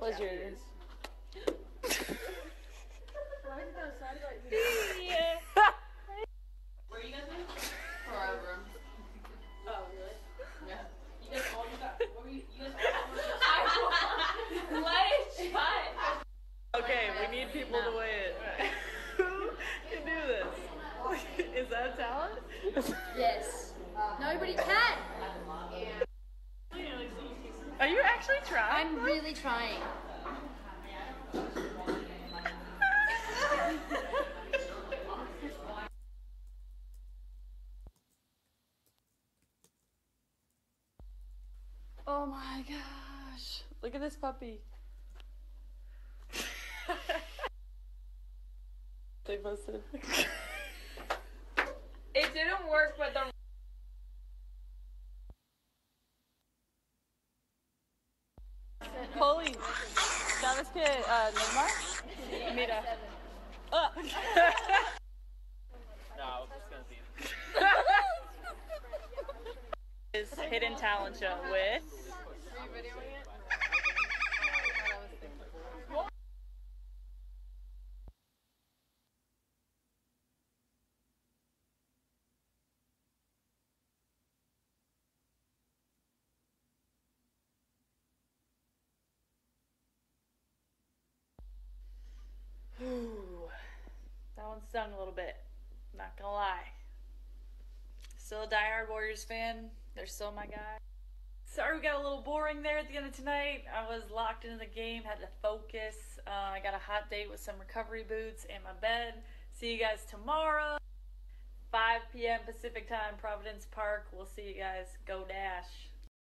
What's yours? Where you guys live? Forever. Oh, really? Yeah. You guys all you got. What were you? You guys all. Let it shut. Okay, we need people to weigh it. Who can do this? Is that talent? Yes. Nobody can. Are you actually trying? I'm really trying. Oh my gosh. Look at this puppy. they posted. It didn't work, but the Holy. ¿Sabes que uh, Neymar? Mira. Uh. No. His hidden talent show with. Stung a little bit. Not gonna lie. Still a diehard Warriors fan. They're still my guy. Sorry we got a little boring there at the end of tonight. I was locked into the game, had to focus. Uh, I got a hot date with some recovery boots and my bed. See you guys tomorrow. 5 p.m. Pacific time, Providence Park. We'll see you guys. Go Dash.